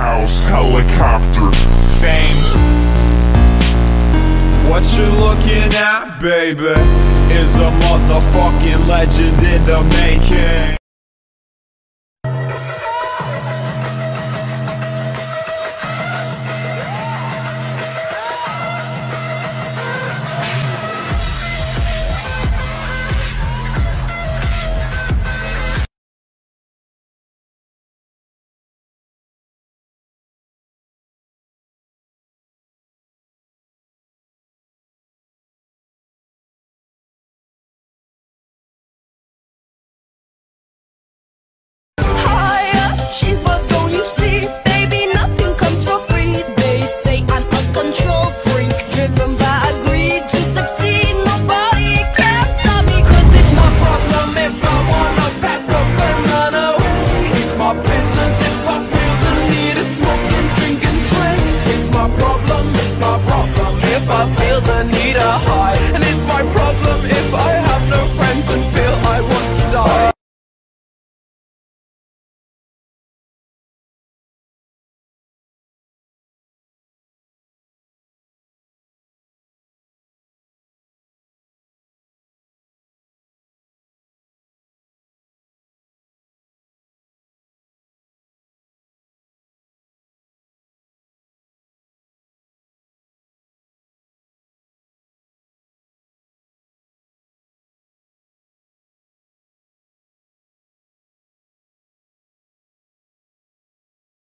house, helicopter. fame. What you looking at, baby, is a motherfucking legend in the making.